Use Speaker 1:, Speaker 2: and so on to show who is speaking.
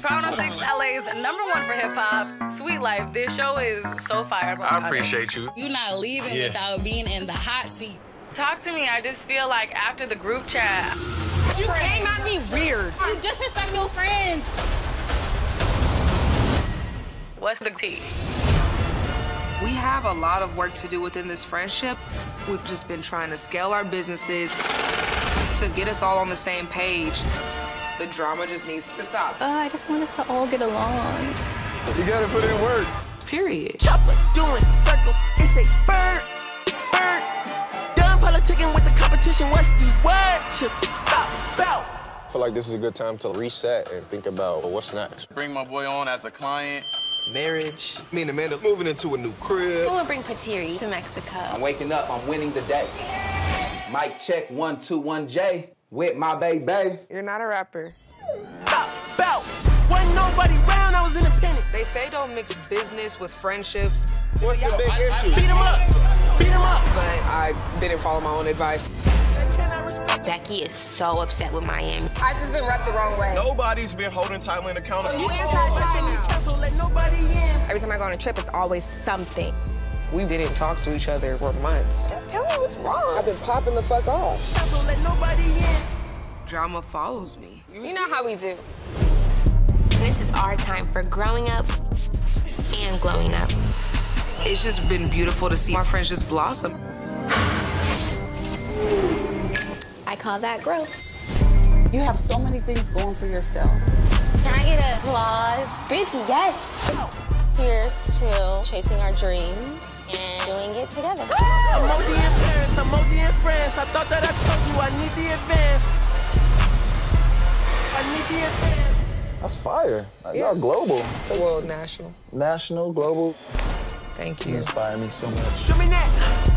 Speaker 1: It's Power 106 LA's number one for hip hop, Sweet Life. This show is so fire.
Speaker 2: I appreciate you.
Speaker 3: You're not leaving
Speaker 2: Yeah.
Speaker 3: without being in the hot seat.
Speaker 1: Talk to me. I just feel like after the group chat,
Speaker 4: You came at me weird.
Speaker 3: You disrespect your friends.
Speaker 1: what's the tea?
Speaker 5: We have a lot of work to do within this friendship. We've just been trying to scale our businesses to get us all on the same page. The drama just needs to stop.
Speaker 6: Uh, I just want us to all get along.
Speaker 7: You gotta put in work.
Speaker 5: Period.
Speaker 8: Chopper doing circles. It's a bird, bird. Done politicking with the competition. What's the word? Chip, bow, bow.
Speaker 7: I feel like this is a good time to reset and think about what's next.
Speaker 2: Bring my boy on as a client.
Speaker 9: Marriage.
Speaker 7: Me and Amanda moving into a new crib.
Speaker 10: I'm gonna bring Patiri to Mexico?
Speaker 9: I'm waking up. I'm winning the day. Mic check one two one J with my baby.
Speaker 5: You're not a rapper.
Speaker 8: Bow, bow. Wasn't nobody round. I was independent.
Speaker 5: They say don't mix business with friendships,
Speaker 7: What's the big issue?
Speaker 8: Beat him up. Beat him up.
Speaker 5: but I didn't follow my own advice.
Speaker 8: Can I respect?
Speaker 10: Becky is so upset with Miami.
Speaker 5: I just been rep the wrong way.
Speaker 7: Nobody's been holding Thailand accountable.
Speaker 5: So You anti-Thai now.
Speaker 8: Cancel, let nobody in.
Speaker 4: Every time I go on a trip, it's always something.
Speaker 5: We didn't talk to each other for months.
Speaker 4: Just tell me what's wrong.
Speaker 5: I've been popping the fuck off.
Speaker 8: Cancel, let nobody in.
Speaker 5: Drama follows me.
Speaker 10: You know how we do. This is our time for growing up and glowing up.
Speaker 5: It's just been beautiful to see our friends just blossom.
Speaker 6: I call that growth.
Speaker 3: You have so many things going for yourself.
Speaker 6: Can I get a applause?
Speaker 10: Bitch, yes.
Speaker 6: Here's to chasing our dreams and doing it together.
Speaker 8: I'm OD in Paris. I'm OD in France. I thought that I told you I need the advance. I need the advance.
Speaker 7: That's fire. Y'all global.
Speaker 5: Well, national.
Speaker 7: National, global.
Speaker 5: Thank
Speaker 7: You
Speaker 5: you.
Speaker 7: inspire me so much.
Speaker 8: Jump in that.